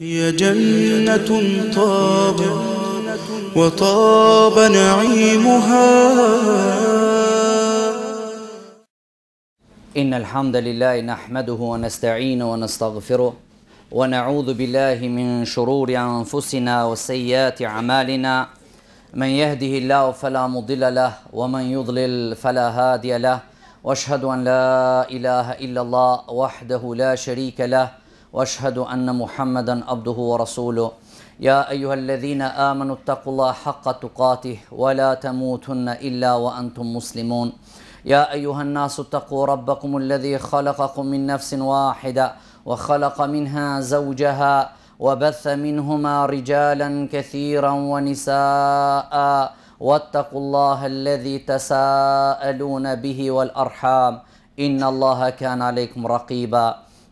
هي جنة طاب وطاب نعيمها إن الحمد لله نحمده ونستعينه ونستغفره ونعوذ بالله من شرور أنفسنا وسيئات أعمالنا من يهده الله فلا مضل له ومن يضلل فلا هادي له واشهد أن لا إله إلا الله وحده لا شريك له واشهد ان محمدا عبده ورسوله يا ايها الذين امنوا اتقوا الله حق تقاته ولا تموتن الا وانتم مسلمون يا ايها الناس اتقوا ربكم الذي خلقكم من نفس واحده وخلق منها زوجها وبث منهما رجالا كثيرا ونساء واتقوا الله الذي تساءلون به والارحام ان الله كان عليكم رقيبا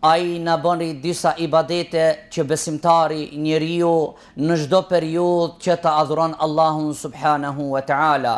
Ai na bëri disa ibadete që besimtari, njeriu, në çdo periudhë që të adhuron Allahun subhanehu ve teala.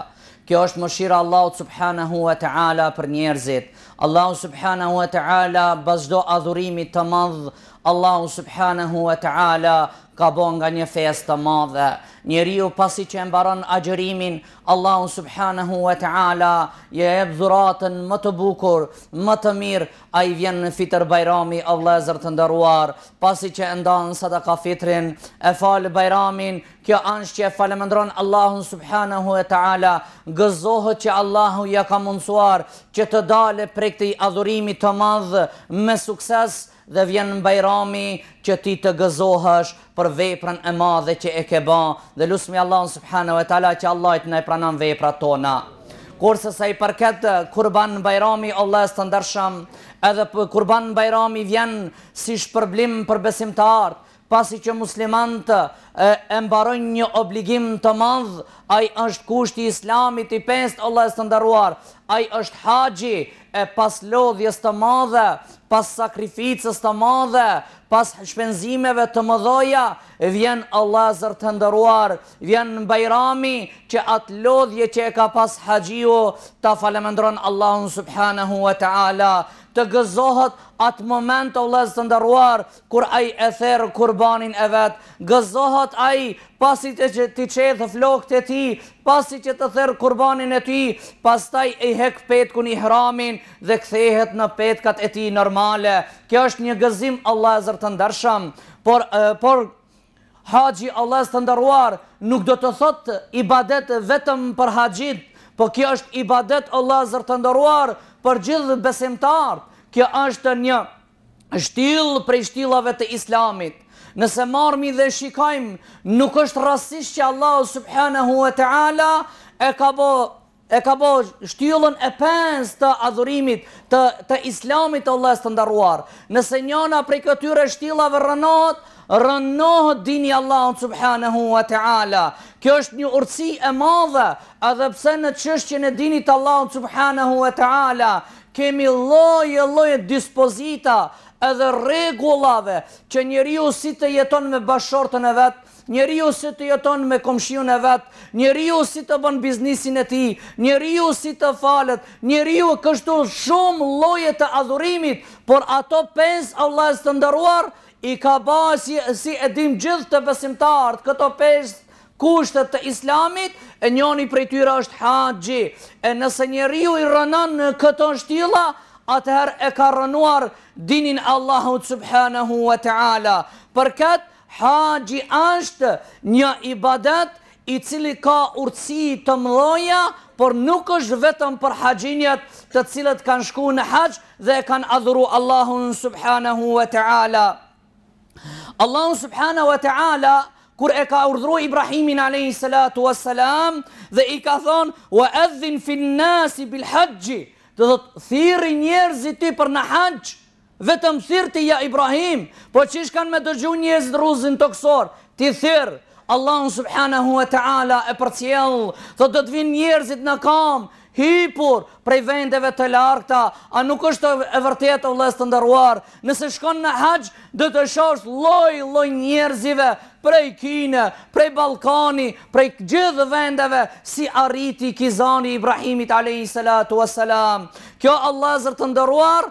Kjo është mëshira e Allahut subhanehu ve teala për njerëzit. Allahu subhanehu ve teala mbas çdo adhurimi të madh, Allahu subhanehu ve teala ka bo nga një festë të madhe. Njeriu pasi që e mbaron agjërimin, Allahu subhanehu ve teala ia jep dhuratën më të bukur, më të mirë, Ai vjen Fitër Bajrami o vëllezër të nderuar, pasi që e ndanë Sadaka Fitrin, e falë Bajramin, kjo ansh që e falemëndron Allahun Subhanehu ve Teala, gëzohet që Allahu ia ka mundësuar që të dalë prej këtij adhurimi të madh me sukses dhe vjen Bajrami që ti të gëzohesh për veprën e madhe që e ke ba dhe lusmi Allahun subhanehu ve teala që Allahu të na i pranon veprat tona kurse sa i përket kurban bajrami vllazër të ndershëm edhe kurban bajrami vjen si shpërblim për besimtartë pasi që muslimant e, e mbarojnë një obligim të madh, ai është kushti i Islamit i pestë, vllazër të nderuar, ai është haxhi e pas lodhjes të madhe, pas sakrificës të madhe, Pas shpenzimeve të mëdhaja, vjen o vllazër të nderuar, vjen Bajrami që atë lodhje që e ka pas haxhiu ta falemendron Allahun subhanehu ve teala, të gëzohet atë moment o vëllezër të nderuar kur ai e therr kurbanin e vet, gëzohet ai pasi që t'i qeth flokët e tij, pasi që të therr kurbanin e tij, pastaj i hek petkun ihramin dhe kthehet në petkat e tij normale, Kjo është një gëzim o vllazër të ndershëm, por haxhi o vllazër të nderuar nuk do të thotë ibadet vetëm për haxhit, po kjo është ibadet o vllazër të nderuar për gjithë besimtarët. Kjo është një shtyllë prej shtyllave të Islamit. Nëse marrmi dhe shikojmë, nuk është rastësisht që Allahu subhanehu ve teala e ka bo E ka bo shtyllën e pestë të adhurimit të të Islamit vllazër të nderuar. Nëse njëna prej këtyre shtyllave rrënohet, rrënohet dini Allahut subhanehu wa teala. Kjo është një urtësi e madhe, edhe pse në çështjen e dinit të Allahut subhanehu wa teala kemi lloj e lloj dispozita edhe rregullave që njeriu si të jeton me bashkëshorten e vet, Njeriu si të jeton me komshiun e vet, njeriu si të bën biznisin e tij, njeriu si të falet, njeriu kështu shumë lloje të adhurimit, por ato pesë o vëllezër të nderuar i ka ba si e dimë gjithë të besimtarët këto pesë kushte të Islamit e njoni prej tyre është haxhi e nëse njeriu i rrënon në këto shtilla atëherë e ka rrënuar dinin e Allahut subhanahu wa taala për këtë Haxhi është një ibadet i cili ka urtësi të mdhoja, por nuk është vetëm për haxhinjët të cilët kanë shku në haxh dhe e kanë adhuru Allahun subhanehu we teala. Allahu subhanehu we teala kur e ka urdhru Ibrahimin alejhi selatu we selam dhe i ka thonë wa adhin fin nasi bil haxhi, do të thotë thirri njerëzit ti për në haxh, Vetëm thirr ti ja Ibrahim, po qysh kanë me dëgju njerzit rruzin tokësor, ti thirr, Allahu subhanehu e teala e përcjell, thotë do të vijnë njerzit në kamë, hipur, prej vendeve të largëta, a nuk është e vërtetë o vëllez të nderuar, nëse shkon në haxh do të shohësh lloj lloj njerzive prej Kine, prej Ballkani, prej gjithë vendeve, si arriti ky zani i Ibrahimit alejhi selatu e selam, kjo o vëllezër të nderuar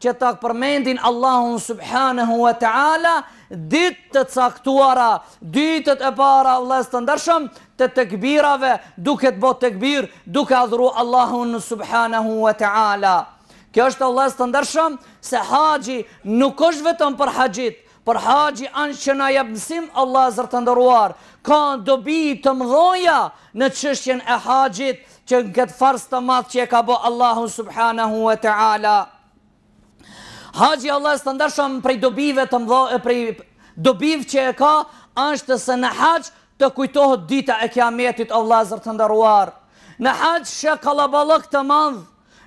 që ta përmendin Allahun subhanehu wa ta'ala ditë të caktuara, ditët e para vëllezër të ndershëm të tekbirave, duke bo tekbir, duke adhuru Allahun subhanehu wa ta'ala. Kjo është vëllezër të ndershëm se haxhi nuk është vetëm për haxhit, Por haxhi asht që na jep mësim o vllazër të nderuar, ka dobi të mëdha në çështjen e haxhit që në këtë farz të madh që e ka bë Allahu subhanahu wa taala. Haxhi o vllazë të ndershëm prej dobive të mëdha e prej dobive që e ka është se në haxh të kujtohet dita e kiametit o vllazër të nderuar. Në haxh sheh kallaballëk të madh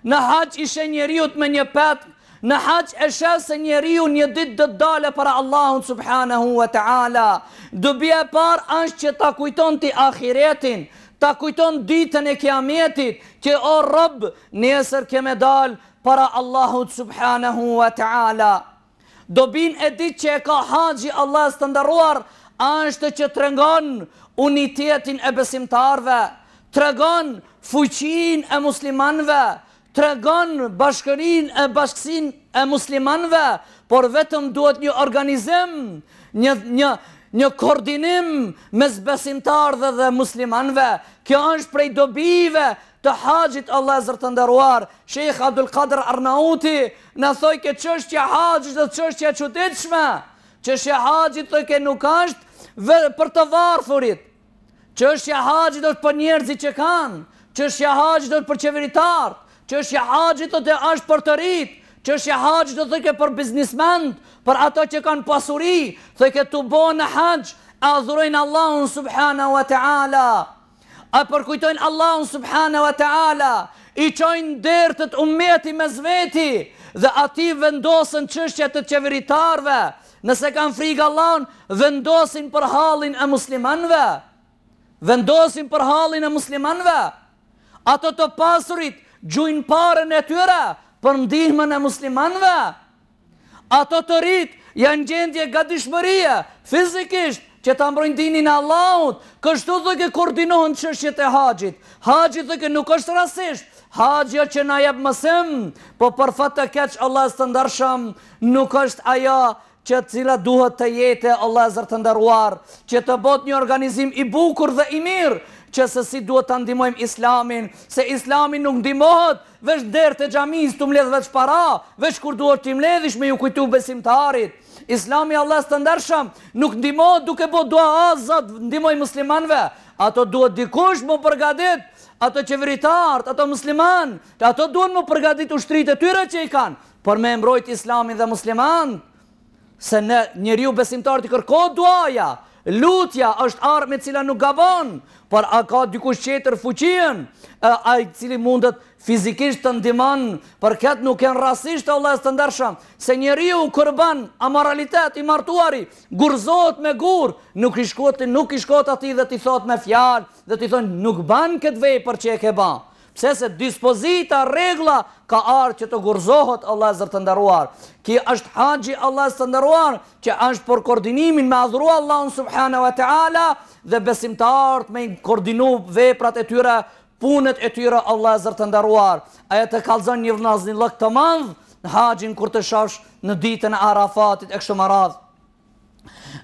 Në haxh i sheh njerëzit me një petk në haxh e sheh se njeriu një ditë do të dale para Allahut subhanehu wa ta'ala dobia e parë asht që ta kujton ti ahiretin ta kujton ditën e kiametit që o rob nesër ke me dal para Allahut subhanehu wa ta'ala Dobinë e dytë që e ka haxhi o vëllezër të nderuar është që tregon unitetin e besimtarëve, tregon fuqinë e muslimanëve, tregon bashkërinë e bashkësinë e muslimanëve, por vetëm duhet një organizim, një një një koordinim mes besimtarëve dhe muslimanëve. Kjo është prej dobive të haxhit o vllezër të nderuar Sheikh Abdul Kader Arnauti na thojke çështja haxhit dhe çështja e çuditshme çështja haxhit thojke nuk është veç për të varfurit çështja haxhit është për njerëzit që kanë çështja haxhit është për qeveritarët çështja haxhit thojke është për të rit çështja haxhit thojke për biznesmen për ato që kanë pasuri thojke tubohen në haxh adhurojnë Allahun subhanahu wa taala A përkujtojnë Allahun subhanahu wa ta'ala, i qajnë dertet ummeti mes veti dhe aty vendosën çështje të qeveritarëve, nëse kanë frikë Allahun, vendosin për hallin e muslimanëve. Vendosin për hallin e muslimanëve. Ato të pasurit gjujnë parën e tyre për ndihmën e muslimanëve. Ato të rit janë në gjendje gatishmërie, fizikisht, që ta mbrojnë dinin e Allahut. Kështu thojke koordinohen çështjet e haxhit. Haxhi thojke nuk është rastësisht. Haxhi është që na jep mësim, po për fat të keq o vllezër të ndershëm, nuk është ajo që e cila duhet të jete o vllezër të nderuar, që të bëhet një organizim i bukur dhe i mirë, që se si duhet ta ndihmojmë Islamin, se Islami nuk ndihmohet Veç n'derë të xhamisë tu mledh veç para, veç kur duhet t'i mledhish me ju kujtu besimtarit. Islami o vllezër të ndershëm nuk ndihmohet duke bo dua ah zot ndihmoj muslimanëve, ato duhet dikush mu përgatit, ato qeveritart, ato musliman, ato duhen mu përgatit ushtritë e tyre që i kanë, për me e mbrojt islamin dhe muslimant. Se në njeriu besimtar t'i kërkohet duaja, lutja është armë e cila nuk gabon, por a ka dikush tjetër fuqinë ai i cili mundet fizikisht të ndihmon, për këtë nuk janë rastësisht o vëllezër të ndershëm, se njeriu kur ban amoralitet i martuari gurzohet me gurë, nuk i shkohet atij dhe t'i thohet me fjalë dhe t'i thonë nuk ban këtë vepër që e ke ba, Pse se dispozita rregulla ka ardhë që të gurzohet o vllezër të nderuar ky është haxhi o vllezër të nderuar që është për koordinimin me adhuru Allahun subhanahu ve teala dhe besimtarët me i koordinu veprat e tyre punët e tyre o vllezër të nderuar ajo të kallzon një vllaznillëk të madh në haxhin kur të shofsh në ditën e arafatit e kështu me radhë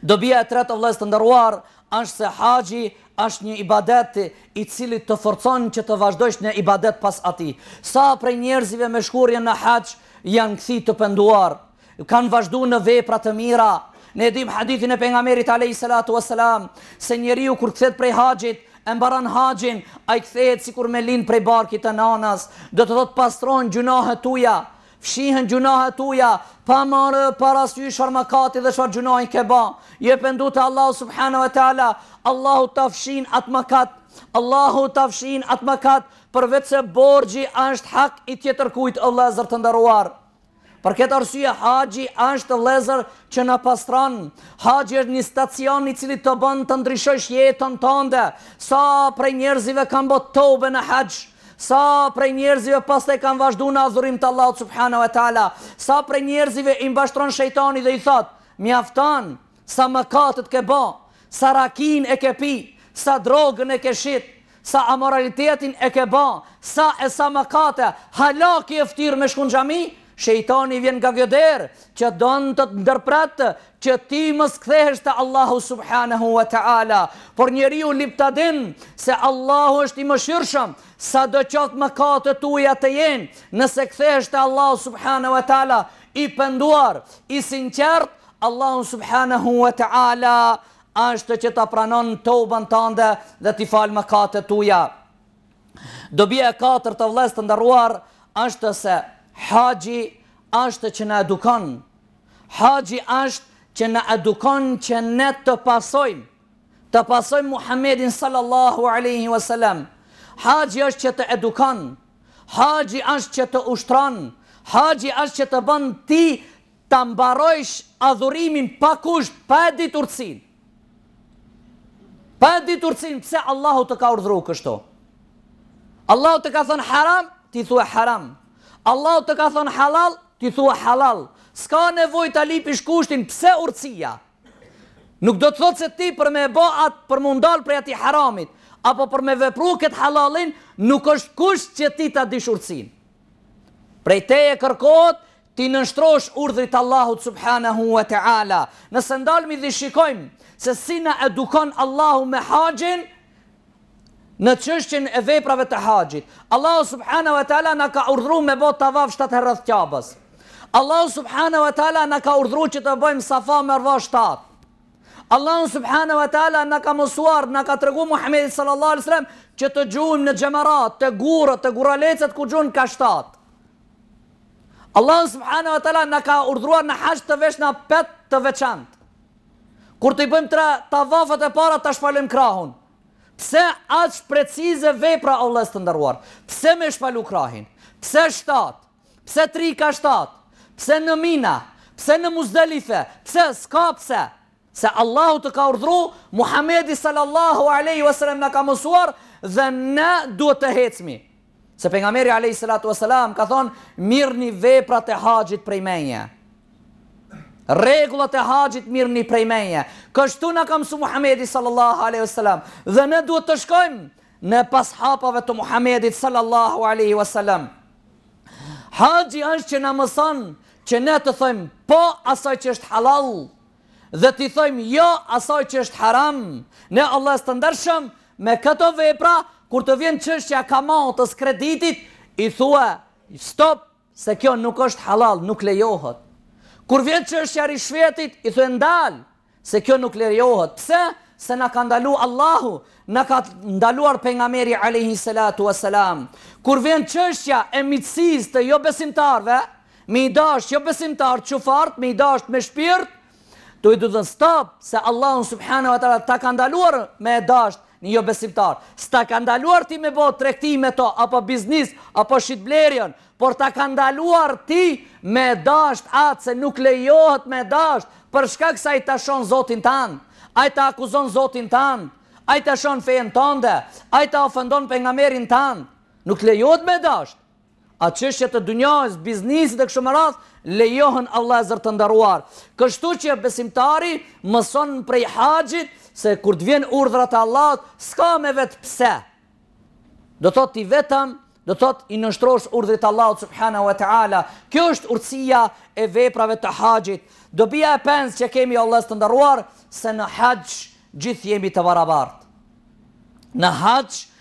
Dobia e tretë o vëllezër të nderuar është se haxhi është një ibadet i cili të forcon që të vazhdojsh në ibadet pas atij. Sa prej njerëzive me shkuarjen në haxh janë kthi të penduar, kanë vazhdu në vepra të mira. Ne e dimë hadithin e pejgamberit alayhi salatu wassalam se njeriu kur kthehet prej haxhit e mbaron haxhin, ai kthehet sikur me lind prej barkit të nanës, do të thotë pastron gjynahet tuja. Fshihen gjunahet tuja, pa marrë parasysh çfarë mëkati dhe çfarë gjunahin ke ba. Je pendu te Allahu subhanahu wa taala, Allahu ta fshin atë mëkat, Allahu ta fshin atë mëkat, përveç se borxhi është hak i tjetërkujt o vëllezër të nderuar. Për këtë arsye haxhi është vëllezër që na pastron. Haxhi është një stacion i cili të bën të ndryshosh jetën tënde. Sa prej njerëzive kanë bërë tobe në haxh, Sa prej njerëzive pastaj kanë vazhdu në adhurim të Allahut subhanahu wa taala, sa prej njerëzive i mashtron shejtani dhe i thot, mjafton, sa mëkatet ke ba, sa rakinë e ke pi, sa drogën e ke shit, sa amoralitetin e ke ba, sa e sa mëkate, hala ke ftyrë me shku në xhami? Shejtani vjen nga kjo derë, që don të të ndërpret që ti mos kthehesh te Allahu subhanehu ve teala, por njeriu lip ta din se Allahu është i mëshirshëm, sado qoftë mëkatet tuja të jenë, nëse kthehesh te Allahu subhanehu ve teala i penduar, i sinqertë, Allahu subhanehu ve teala është që ta pranon tobën tënde dhe t'i falë mëkatet tuja. Dobia e katërt o vëllezër të nderuar është se haxhi është që na edukon. Haxhi është që na edukon që ne të pasojmë të pasojmë Muhammedin sallallahu alaihi wasallam. Haxhi është që të edukon. Haxhi është që të ushtron. Haxhi është që të bën ti Ta mbarojsh adhurimin pa kusht, pa e ditë urtësinë. Pa e ditë urtësinë pse Allahu të ka urdhru kështu. Allahu të ka thënë haram, ti thua haram. Allahu të ka thënë halal, ti thua halal. S'ka nevojë ta lipish kushtin pse urtësia. Nuk do të thotë se ti për me e bë atë për mu ndal prej atij haramit, apo për me vepru këtë halalin, nuk është kusht që ti ta dish urtësinë. Prej teje kërkohet t'i nënshtrohesh urdhrit të Allahut subhanehu ue teala, nëse ndalemi dhe shikojmë se si na edukon Allahu me haxhin në çështjen e veprave të haxhit. Allahu subhanehu ue teala na ka urdhru me bo tavaf 7 herë rreth Qabës. Allahu subhanehu ue teala na ka urdhru që të bëjmë Safa Merwa 7. Allahu subhanahu wa taala na ka mësuar, na ka tregu Muhamedi sallallahu alaihi wasallam që të gjuhim në xhemarat, te gurët, te guralecat ku gjuhen ka shtat. Allahu subhanahu wa taala na ka urdhëruar në haxh të veshna petk të veçantë. Kur t'i bëjmë tavafat e para ta shpalojmë krahun. Pse aq precize vepra o vëllezër të nderuar? Pse me shpalu krahin? Pse 7? Pse 3 ka 7? Pse në Mina? Pse në Muzdalife? Pse s'ka pse? Se Allahu të ka urdhru, Muhamedi sallallahu alejhi ue selem na ka mësuar dhe ne duhet të ecmi. Se pejgamberi alejhi salatu ue selam ka thonë, mirni veprat e haxhit prej meje. Rregullat e haxhit mirni prej meje. Kështu na ka mësu Muhamedi sallallahu alejhi ue selem dhe ne duhet të shkojmë ne pas hapave të Muhamedit sallallahu alejhi ue selem. Haxhi është që na mëson që ne të thojmë po asaj që është halal dhe t'i thojmë jo asaj që është haram, ne vëllezër të ndershëm me këto vepra kur të vjen çështja e kamatës kreditit i thua stop se kjo nuk është halal, nuk lejohet. Kur vjen çështja e ryshfetit i thua ndal se kjo nuk lejohet. Pse? se na ka ndalu Allahu, na ka ndaluar pejgamberi alejhi salatu ue selam. Kur vjen çështja e miqësisë të jobesimtarëve, Me i dashtë jobesimtarët, qufarët me i dashtë me shpirt, duhet me thënë stop se Allahu subhanahu wa taala ta ka ndaluar me e dashtë një jobesimtar. S'ta ka ndaluar ti me bë tregti me to apo biznis apo shitblerjen, por ta ka ndaluar ti me e dashtë atë se nuk lejohet me e dashtë për shkak se ai ta shan Zotin tand, ai ta akuzon Zotin tand, ai ta shan fenë tënde, ai ta ofendon pejgamberin tand. Nuk lejohet me e dashtë. A çështje të dynjajës, biznisit e kështu me radhë, lejohen o vëllezër të nderuar. Kështu që besimtari mëson prej haxhit se kur të vjen urdhrat e Allahut, s'ka me vet pse. Do thotë ti vetëm do të thotë i nënshtrosh urdhrit të Allahut subhanahu wa taala. Kjo është urtësia e veprave të haxhit. Dobia e pestë që kemi vëllezër të nderuar se në haxh gjithë jemi të barabartë. Në haxh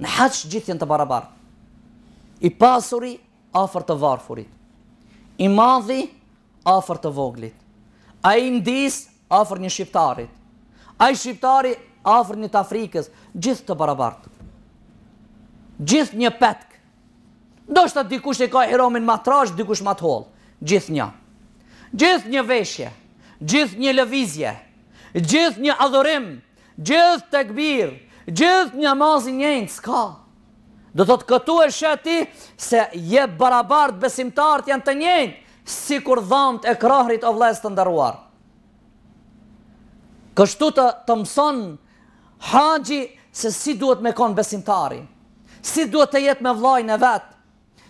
Në haxh gjithë janë të barabartë. I pasuri afër të varfurit. I madhi afër të voglit. Ai i Indisë afër një shqiptarit. Ai shqiptari afër një të Afrikës, gjithë të barabartë. Gjithë një petk. Ndoshta dikush e ka ihramin ma të trashë, dikush ma të hollë. Gjithë një. Gjithë një veshje. Gjithë një lëvizje. Gjithë një adhurim. Gjithë një tekbir, gjithë namazi i njëjtë s'ka. Do thotë këtu e sheh ti se je i barabartë, besimtarët janë të njëjtë, sikur dhamtë e krahrit o vëllez të nderuar. Kështu të të mëson haxhi se si duhet me kon besimtari. Si duhet të jetë me vëllain e vet.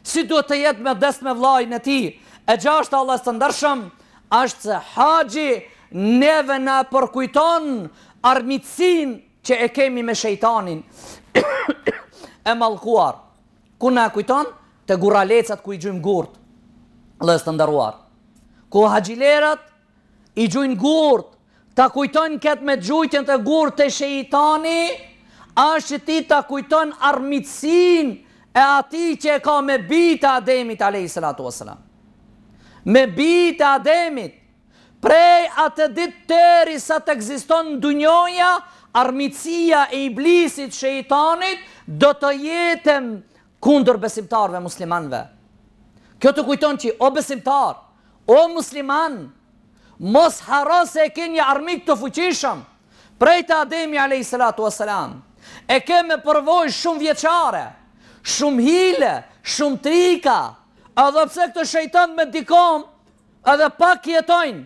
Si duhet të jetë ndërmjet me vllajin e tij? E gjashta vëllez të ndershëm është se haxhi neve na e përkujton armiqësinë që e kemi me shejtanin e mallkuar. Ku na e kujton? Te guralecat ku i gjujmë gurtë. Vëllez të nderuar. Ku haxhilerat I gjujnë gurët, ta kujtojnë këtë me gjujtjen të gurëve te shejtani, është që ti ta kujton armiqësinë e atij që e ka me bijtë e Ademit alejhi selatu ue selam. Me bijtë e Ademit, prej atë ditë deri sa të ekziston dunjoja, armiqësia e iblisit shejtanit do të jetë kundër besimtarëve muslimanëve. Kjo të kujton që o besimtar, o musliman, mos harro se e ke një armik të fuqishëm, prej te Ademi alejhi salatu ue selam, e ke me përvojë shumë vjeçare, shumë hile, shumë trika, edhe pse këta shejtan me dikom, edhe pak jetojnë,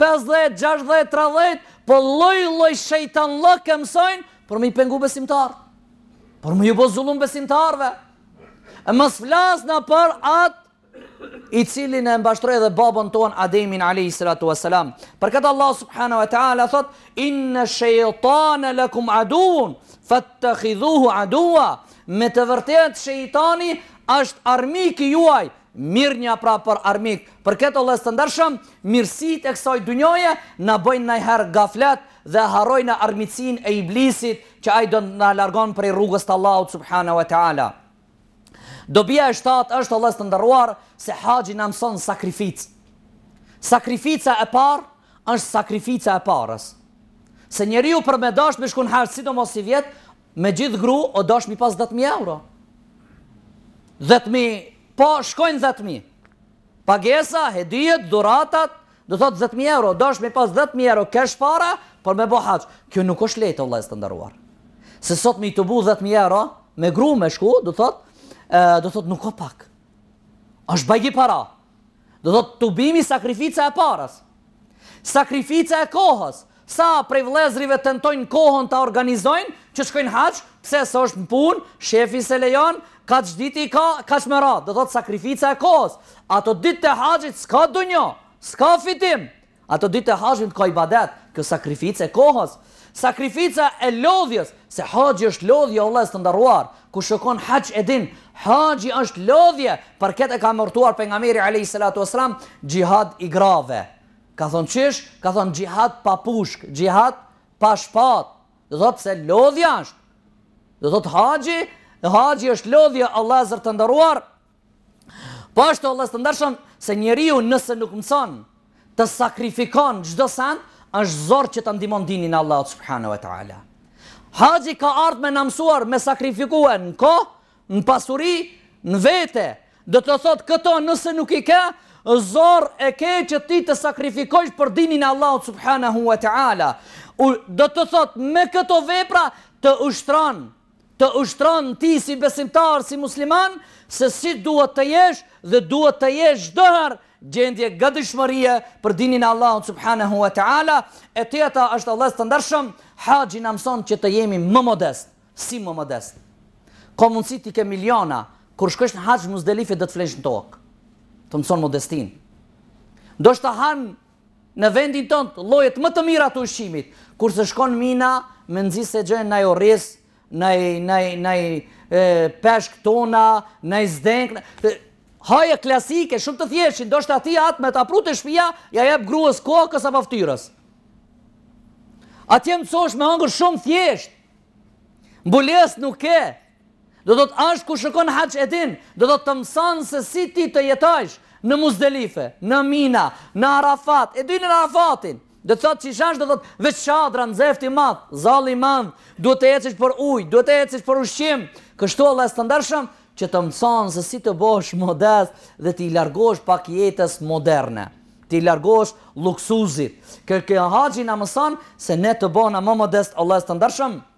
Pesëdhjetë, gjashtëdhjetë, tridhjetë, po lloj lloj shejtanllëk e mësojnë për me i pengu besimtarët. Për me ju bo zullum besimtarëve. E mos flasna për atë i cili e mashtroi edhe babën tonë Ademin alayhi salatu wasalam. Për këtë Allah subhanahu wa taala thot inna shaytana lakum aduun fattakhidhuhu aduwa. Me të vërtetë shejtani është armiku juaj, Mirrne pra për armik, për këtë vllezër të ndershëm, mirësitë e kësaj dynjaje na bëjnë najherë gaflet dhe e harrojmë armiqësinë e Iblisit që ai do të na largon prej rrugës të Allahut subhane ue teala. Dobia e shtatë është vllezër të nderuar se haxhi na mëson sakrificë. Sakrifica e parë është sakrifica e pares. Se njeriu për me dashtë me shku në haxh sidomos sivjet, Me gjithë gru, u dasht me i pas 10.000 euro. 10.000, po shkojnë 10.000. Pagesa, hedijet, dhuratat, do thot 10.000 euro. U dasht me i pas 10.000 euro, kesh para, për me bo haxh. Kjo nuk është lehtë, o vllezër të nderuar. Se sot me i tubu 10.000 euro, me gru me shku, do thot nuk o pak. është bajagi para. Do thotë tubimi sakrifica e pares. Sakrifica e kohës. Sa prej vëllezërive tentojnë kohën ta organizojnë që të shkojnë haxh, pse se është në punë, shefi s'e lejon, kaq ditë i ka, kaq me marrë. Do thotë sakrifica e kohës. Ato ditët e haxhit s'ka dunjo, s'ka fitim. Ato ditë e haxhit ka ibadet, kjo sakrificë e kohës, sakrifica e lodhjes, se haxhi është lodhje o vëllezër të nderuar, kush shkon haxh e din, haxhi është lodhje, për këtë e ka emërtuar pejgamberi alejhi selatu ue selam xhihad i grave. Ka thonë qysh? Ka thonë xhihad pa pushkë, xhihad pa shpatë, do thotë se lodhja është. Do thotë haxhi, haxhi është lodhje o vëllezër të nderuar, Po ashtu vllezër të ndershëm se njeriu nëse nuk mëson të sakrifikon çdo sen, është zor që ta ndihmon dinin e Allahut subhanahu wa taala. Haxhi ka ardh me na mësuar me sakrifikue në kohë, në pasuri, në vete. Do të thotë këto nëse nuk i ke, zor e ke që ti të sakrifikojsh për dinin e Allahut subhanahu wa taala. Do të thotë me këto vepra të ushtron të ushtron ti si besimtar, si musliman, se si duhet të jesh dhe duhet të jesh çdo herë gjendje gatishmërie për dinin e Allahut subhanehu ve teala, e tjetra është vllezër të ndershëm, haxhi na mëson që të jemi më modest. Si më modest? Ka mundësi ti ke miliona, kur shkosh në haxh Muzdelife do të flesh në tokë. Të mëson modestinë. Ndoshta han Në vendin tënd llojet më të mira të ushqimit, kur të shkon mina, mezi se gjen naj oriz, naj naj naj peshk tona, naj zdenka, haje klasike, shumë të thjeshtë, që ndoshta ti atë me ta pru te shpia, ja jep gruas kokës apo fytyrës. Atje mësohesh me hangër shumë thjesht. Mbulesë nuk ke, Do thotë ashtë kush ka shku n'haxh e din, do thotë të mëson se si ti të jetojsh në Muzdelife, në Mina, në Arafat, e din edhe Arafatin, do të thotë qysh ashtë do thotë veç çadra, nxeft i madh, zall i madh, duhet të ecësh për ujë, duhet të ecësh për ushqim, kështu vllezër të ndershëm që të mëson se si të bëhesh modest dhe t'i largohesh pak jetës moderne, t'i largohesh luksuzit, kë haxhi na mëson se ne të bëhena më modest vllezër të ndershëm.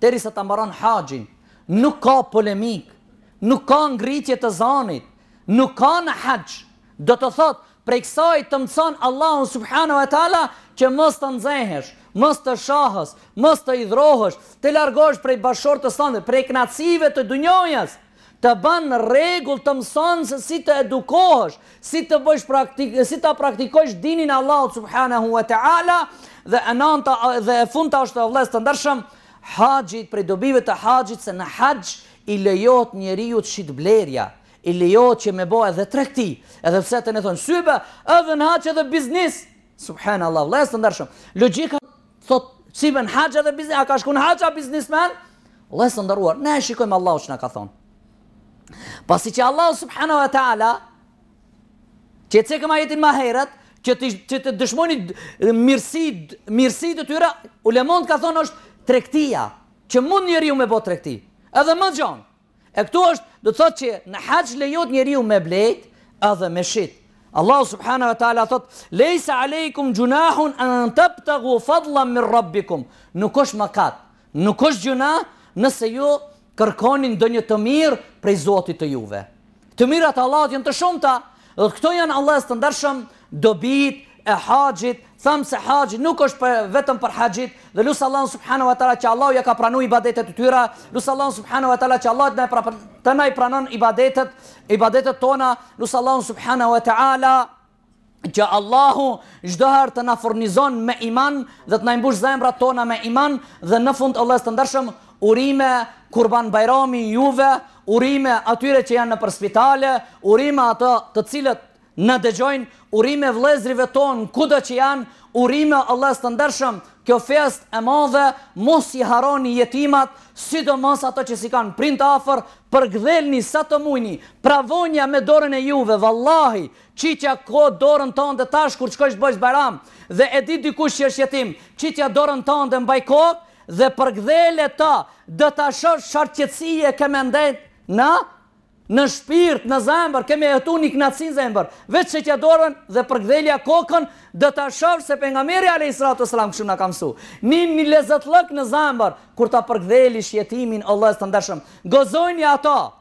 Derisa ta mbaron Haxhin. Nuk ka polemikë. Nuk ka ngritje të zanit. Nuk ka në Haxh. Do të thotë, prej kësaj të mëson Allahu subhanehu ve teala që mos të nxehesh, mos të shahesh, mos të hidhrohesh, të largohesh prej bashkëshortes tënde, prej kënaqësive të dunjasë. Të bën rregull, të mëson se si të edukohesh, si të bësh praktikë, si ta praktikojsh dinin e Allahut subhanehu ve teala, dhe e nënta dhe e fundta është vëllezër të ndershëm, haxhit prej dobive të haxhit se në haxh i lejohet njeriut shitblerja, i lejohet që me bë edhe tregti, edhe pse te ne thonë sybe, edhe në haxh edhe biznis, subhanallah, vëllezër të ndershëm, logjika Thot, si ben haxh edhe biznis, a ka shku në haxh a biznismen? Vllezër të nderuar, ne e shikojmë Allahu ç'na ka thonë. Pasi që Allahu subhanahu wa ta'ala, që e cekëm ajetin ma heret, që të, që të dëshmoni mirësit, mirësit të tyre, ulematë kan thonë është tregtia, që mund njeriu me bo tregti, edhe ma gjonë. E këtu është, do të thotë që në haxh lejohet njeriu me blejt edhe me shit. Allahu subhanahu wa taala thot: "Lejsa alejkum xhunahun an tabtagu fadlan min rabbikum." Nuk është mëkat, nuk është gjunah nëse ju kërkoni ndonjë të mirë prej Zotit të juve. Të mirat e Allahut janë të shumta, dhe këto janë vllazër të ndershëm, dobitë e haxhit, thamë se haxhi nuk është për, vetëm për haxhit, dhe lus Allahun subhanahu wa taala që Allahu ja ka pranu ibadetet e tyra, lus Allahun subhanahu wa taala që Allahu të na pra, të na pranon ibadetet, ibadetet tona, lus Allahun subhanahu wa taala që Allahu çdo herë të na furnizon me iman dhe të na mbush zemrat tona me iman dhe në fund vllazër të ndershëm urime Kurban Bajrami juve, urime atyre që janë nëpër spitale, urime ato të cilët na dëgjojnë, urime vëllezërive tonë kudo që janë, urime vllazër të ndershëm kjo festë e madhe, mos i harroni jetimat, sidomos ato që s'i kanë prindt afër, përkdhelni sa të mujni, provonja me dorën e juve, vallahi, Qitja ko dorën tënde tash kur shkojsh të bësh bajram dhe e di dikush që është jetim qitja dorën tënde mbi kokë dhe përkdhele të do ta shohsh çfarë qetësie ke me ndje në në shpirt në zemër ke me jetu një kënaqësi në zemër veç qitja dorën dhe përkdhelja kokën do ta shohsh se pejgamberi alejhi salatu ve selam kështu na ka msu një një lezetllëk në zemër kur ta përkdhelish jetimin vllazër të ndershëm gëzojini ata